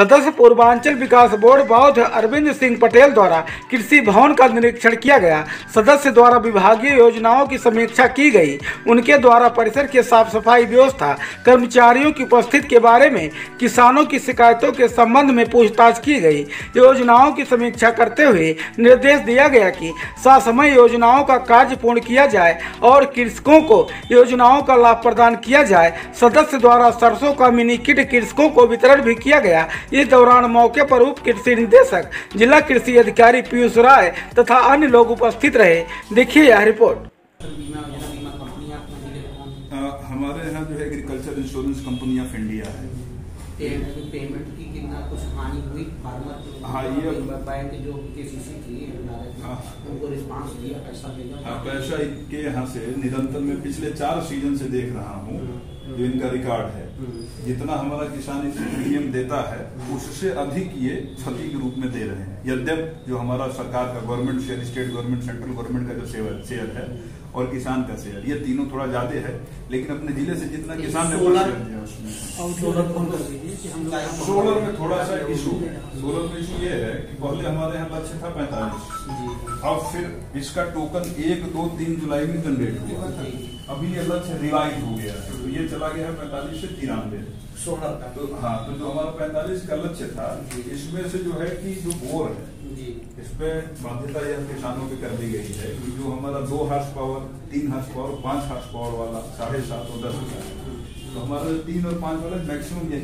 सदस्य पूर्वांचल विकास बोर्ड बौद्ध अरविंद सिंह पटेल द्वारा कृषि भवन का निरीक्षण किया गया। सदस्य द्वारा विभागीय योजनाओं की समीक्षा की गई। उनके द्वारा परिसर के साफ़ सफ़ाई व्यवस्था, कर्मचारियों की उपस्थिति के बारे में, किसानों की शिकायतों के संबंध में पूछताछ की गई। योजनाओं की समीक्षा करते हुए निर्देश दिया गया कि सासमय योजनाओं का कार्य पूर्ण किया जाए और कृषकों को योजनाओं का लाभ प्रदान किया जाए। सदस्य द्वारा सरसों का मिनी किट कृषकों को वितरण भी किया गया। इस दौरान मौके पर उप कृषि निदेशक जिला कृषि अधिकारी पीयूष राय तथा अन्य लोग उपस्थित रहे। देखिए यह रिपोर्ट। हमारे यहाँ जो है agriculture insurance company of India है। पेमेंट पेमेंट की कितना कुछ हानि हुई? फार्मर हाँ, ये- बैंक जो केसीसी थी। हाँ। उनको रिस्पांस दिया पैसा हाँ, पैसा के यहाँ से निरंतर मैं पिछले चार सीज़न से देख रहा हूँ। जो इनका रिकॉर्ड है। जितना हमारा किसान इस प्रीमियम देता है उससे अधिक ये क्षति के रूप में दे रहे हैं। यद्यप जो हमारा सरकार का government share state government central government का जो शेयर शेयर है और किसान का शेयर ये तीनों थोड़ा ज़्यादा है लेकिन अपने ज़िले से जितना किसान ने सोलर- सोलर में थोड़ा सा इशू सोलर में इशू ये है कि पहले हमारे यहाँ लक्ष्य था पैंतालीस। जी अब फिर इसका टोकन एक दो तीन जुलाई में जनरेट हुआ। अभी ये लक्ष्य रिवाइज हो गया है। तो ये चला गया है पैंतालीस से तिरानवे। सोलह का। तो हाँ तो जो हमारा पैंतालीस का लक्ष्य था इसमें से जो है कि जो बोर है इसमें बाध्यता यह किसानों की कर दी गई है कि जो हमारा दो हार्स पावर तीन हार्स पावर पाँच हार्स पावर वाला साढ़े सात और दस। तो हमारा तीन और पाँच वाला मैक्सिमम यही